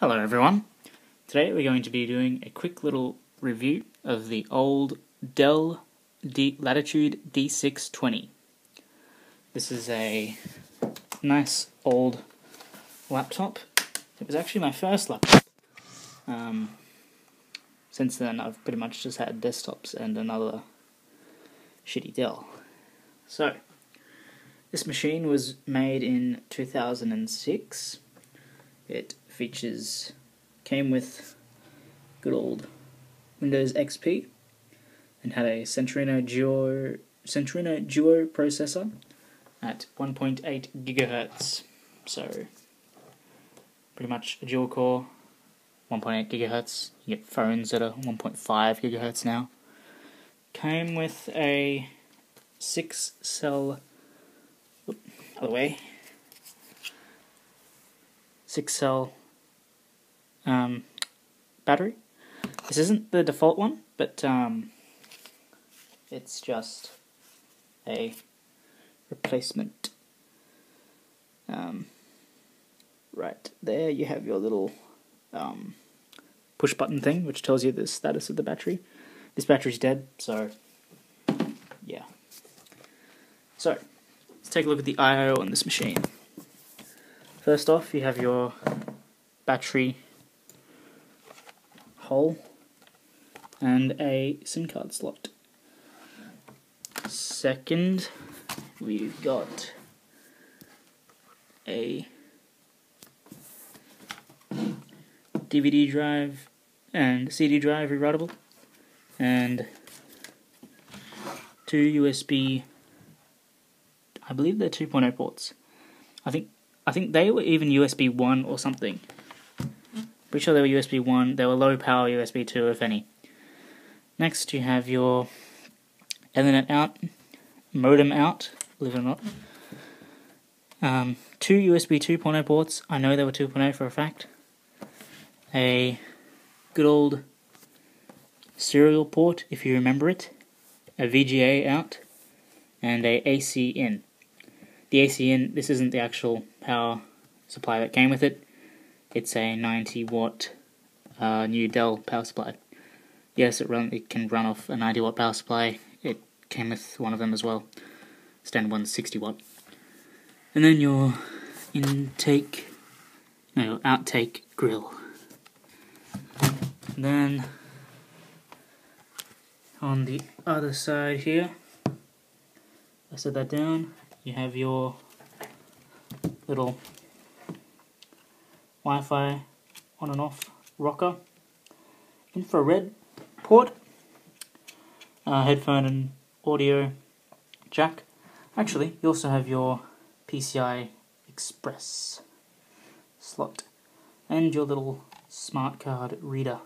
Hello everyone. Today we're going to be doing a quick little review of the old Dell D Latitude D620. This is a nice old laptop. It was actually my first laptop. Um, since then I've pretty much just had desktops and another shitty Dell. So, this machine was made in 2006. It features, came with good old Windows XP and had a Centrino Duo, Centrino Duo processor at 1.8 gigahertz. So, pretty much a dual core, 1.8 gigahertz. You get phones that are 1.5 gigahertz now. Came with a six cell other way. Six cell um, battery. This isn't the default one, but um, it's just a replacement. Um, right there, you have your little um, push button thing, which tells you the status of the battery. This battery's dead, so yeah. So, let's take a look at the I.O. on this machine. First off, you have your battery hole and a SIM card slot. Second, we've got a DVD drive and CD drive rewritable and two USB I believe they're 2.0 ports. I think I think they were even USB 1 or something. Pretty sure they were USB 1. They were low power USB 2 if any. Next you have your Ethernet out, modem out, believe it or not. Um, two USB 2.0 ports. I know they were 2.0 for a fact. A good old serial port, if you remember it. A VGA out. And a AC in. The AC in, this isn't the actual power supply that came with it. It's a 90 watt uh, new Dell power supply. Yes, it run it can run off a 90 watt power supply. It came with one of them as well. Standard one's 60 watt. And then your intake, no, outtake grill. And then on the other side here, I set that down you have your little Wi-Fi on and off rocker, infrared port, uh, headphone and audio jack. Actually, you also have your PCI Express slot and your little smart card reader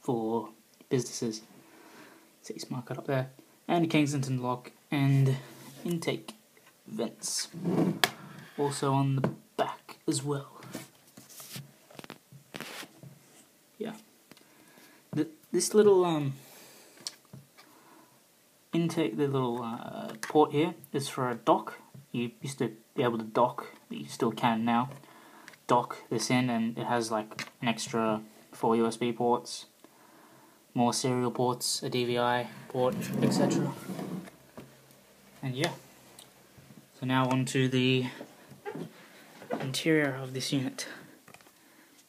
for businesses. See smart card up there, and Kensington lock and intake vents. Also on the back as well. Yeah. The, this little um, intake, the little uh, port here is for a dock. You used to be able to dock, but you still can now. Dock this in and it has like an extra four USB ports, more serial ports, a DVI port, etc. And yeah. So now on to the interior of this unit.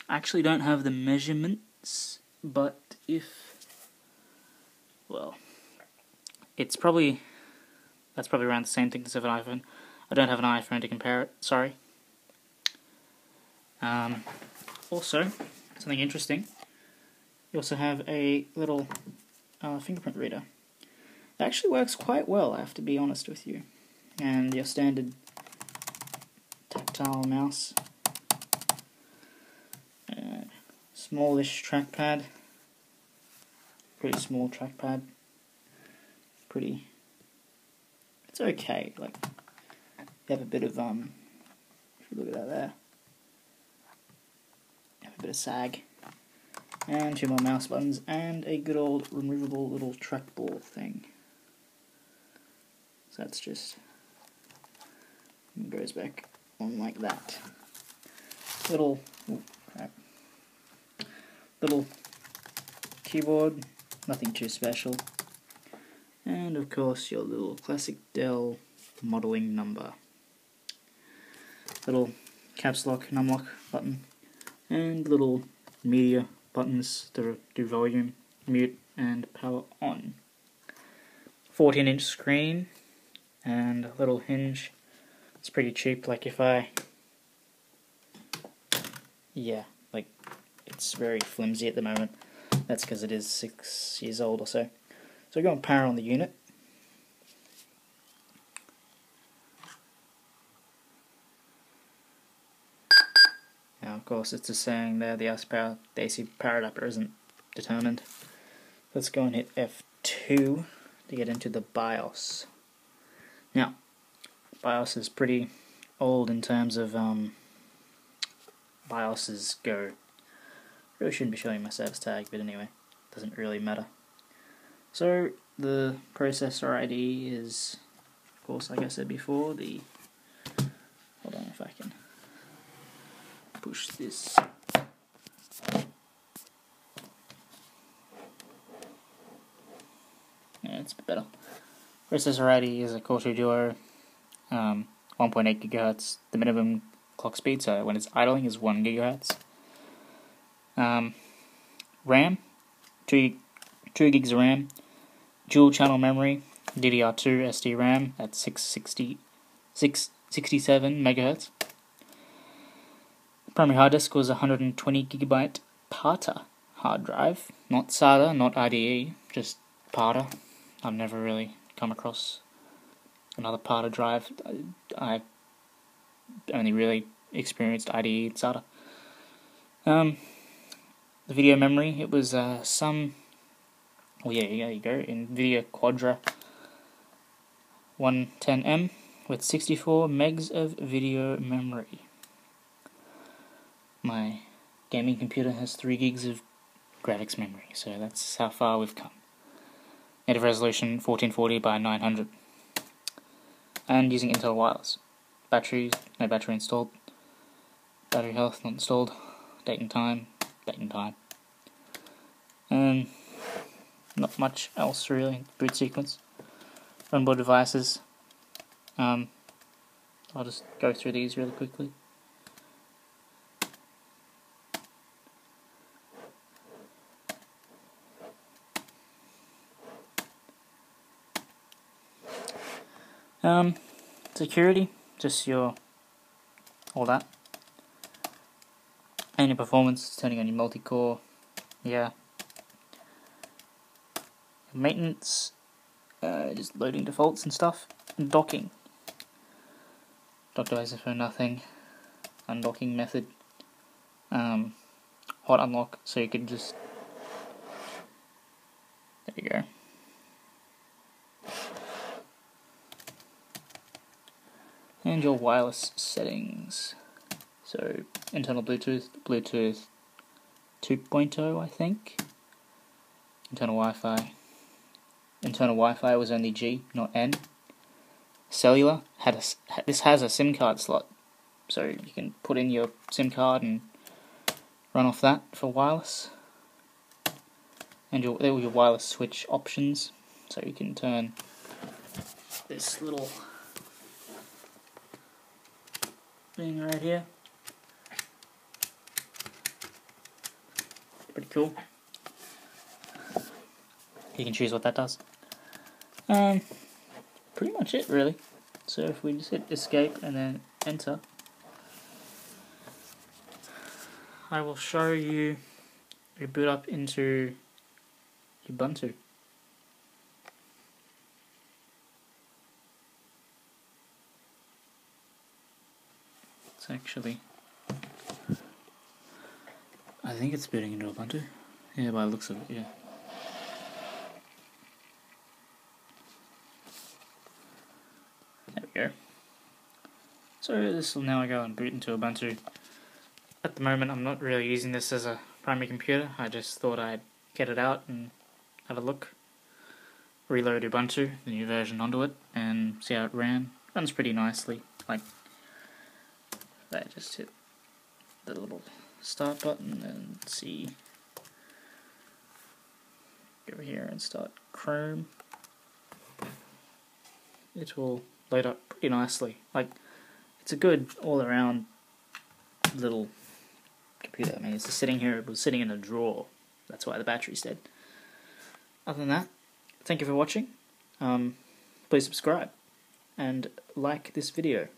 I actually don't have the measurements, but if, well, it's probably, that's probably around the same thickness of an iPhone. I don't have an iPhone to compare it, sorry. Um, also, something interesting, you also have a little uh, fingerprint reader. It actually works quite well, I have to be honest with you and your standard tactile mouse. Uh, smallish trackpad, pretty small trackpad, pretty, it's okay, like, you have a bit of, um, if you look at that there, have a bit of sag, and two more mouse buttons, and a good old removable little trackball thing. So that's just goes back on like that. Little, crap, little keyboard, nothing too special. And of course your little classic Dell modeling number. Little caps lock and unlock button and little media buttons to do volume, mute and power on. 14 inch screen and a little hinge. It's pretty cheap, like if I... Yeah, like it's very flimsy at the moment. That's because it is 6 years old or so. So we go on power on the unit. Now of course it's just saying there the AC power, the AC power adapter isn't determined. Let's go and hit F2 to get into the BIOS. Now, BIOS is pretty old in terms of um, BIOSes go. Really shouldn't be showing my service tag, but anyway, doesn't really matter. So the processor ID is, of course, like I said before, the. Hold on if I can push this. Yeah, it's a bit better. Processor ID is a 2 Duo, um, 1.8 gigahertz. The minimum clock speed, so when it's idling, is 1 gigahertz. Um, RAM, 2, 2 gigs of RAM. Dual channel memory, DDR2 SD RAM at 660, 667 megahertz. Primary hard disk was 120 gigabyte PATA hard drive, not SATA, not IDE, just PATA. I've never really come across another PATA drive. I, only really experienced IDE and SATA. Um, the video memory, it was uh, some, oh yeah, there you go, NVIDIA Quadro 110M with 64 megs of video memory. My gaming computer has 3 gigs of graphics memory, so that's how far we've come. Native resolution 1440 by 900 and using Intel wireless. Battery no battery installed. Battery health not installed. Date and time and time and not much else really. Boot sequence. Onboard devices. Um, I'll just go through these really quickly. Um, security, just your all that. And your performance, turning on your multi-core, yeah. Maintenance, uh, just loading defaults and stuff. And docking. Dock devices for nothing. Undocking method. Um, hot unlock, so you can just. There you go. and your wireless settings. So internal Bluetooth, Bluetooth 2.0 I think. Internal Wi-Fi. Internal Wi-Fi was only G, not N. Cellular had a, this has a SIM card slot, so you can put in your SIM card and run off that for wireless. And your there were your wireless switch options, so you can turn this little thing right here. Pretty cool. You can choose what that does. Um, pretty much it really. So if we just hit escape and then enter, I will show you we boot up into Ubuntu. It's actually... I think it's booting into Ubuntu. Yeah, by the looks of it, yeah. There we go. So this will now go and boot into Ubuntu. At the moment I'm not really using this as a primary computer, I just thought I'd get it out and have a look. Reload Ubuntu, the new version onto it, and see how it ran. Runs pretty nicely, like I just hit the little start button and see go here and start Chrome. It will load up pretty nicely. Like, it's a good all-around little computer. I mean, it's just sitting here, it was sitting in a drawer. That's why the battery's dead. Other than that, thank you for watching. Um, please subscribe and like this video.